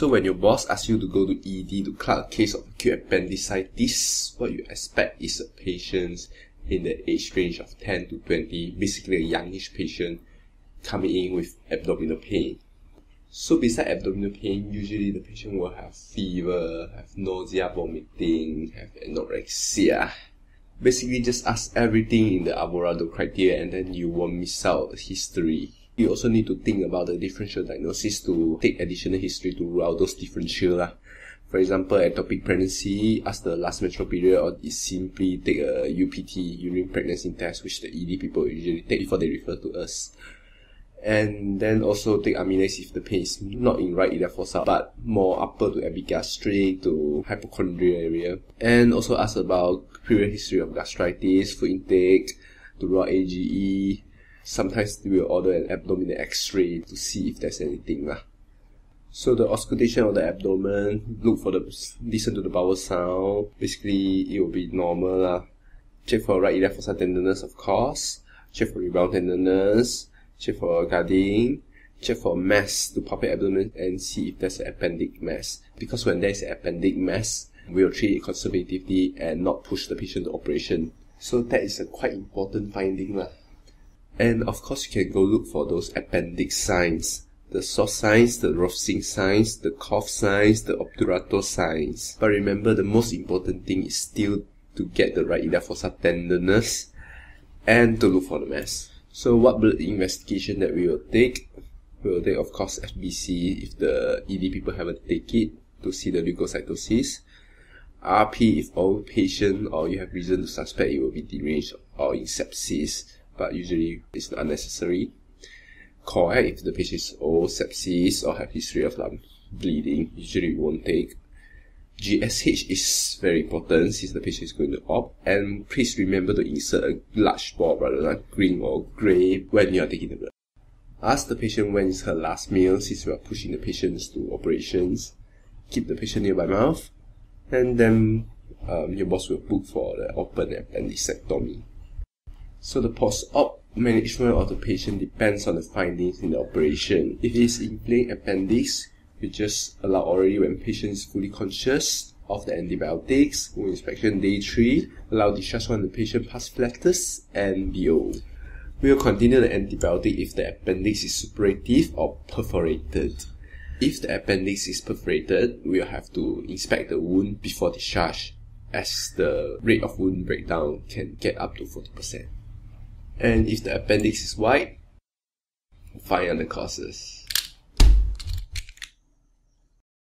So when your boss asks you to go to ED to clerk a case of acute appendicitis, what you expect is a patient in the age range of 10 to 20, basically a youngish patient coming in with abdominal pain. So beside abdominal pain, usually the patient will have fever, have nausea, vomiting, have anorexia. Basically just ask everything in the Alvarado criteria and then you won't miss out history. You also need to think about the differential diagnosis to take additional history to rule out those differential lah. For example, ectopic pregnancy, ask the last menstrual period, or is simply take a UPT, urine pregnancy test, which the ED people usually take before they refer to us and then also take amylase if the pain is not in right iliac fossa but more upper to epigastric to hypochondrial area and also ask about previous history of gastritis food intake to out AGE sometimes we will order an abdominal x-ray to see if there's anything lah. So the auscultation of the abdomen, look for the, listen to the bowel sound. Basically, it will be normal lah. Check for right iliac fossa tenderness, of course. Check for rebound tenderness check for guarding, check for mass to palpate abdomen and see if there's an appendix mass. Because when there's an appendix mass, we'll treat it conservatively and not push the patient to operation. So that is a quite important finding lah. And of course, you can go look for those appendix signs. The psoas signs, the Rovsing signs, the cough signs, the obturator signs. But remember, the most important thing is still to get the right iliac fossa tenderness and to look for the mass. So what blood investigation that we will take? We will take, of course, FBC if the ED people haven't take it to see the leukocytosis. RP if all patient or you have reason to suspect it will be deranged or in sepsis, but usually it's not unnecessary. Coag if the patient is old, sepsis, or have history of lung bleeding, usually we won't take. GSH is very important since the patient is going to op. And please remember to insert a large bore rather than green or grey when you are taking the blood. Ask the patient when is her last meal since we are pushing the patients to operations. Keep the patient nil by mouth. And then um, your boss will book for the open appendicectomy. So the post-op management of the patient depends on the findings in the operation. If it is inflamed appendix, we just allow already when patient is fully conscious of the antibiotics. Wound inspection day 3. Allow discharge when the patient pass flatus and BO. We will continue the antibiotic if the appendix is suppurative or perforated. If the appendix is perforated, we will have to inspect the wound before discharge as the rate of wound breakdown can get up to 40%. And if the appendix is wide, find other causes.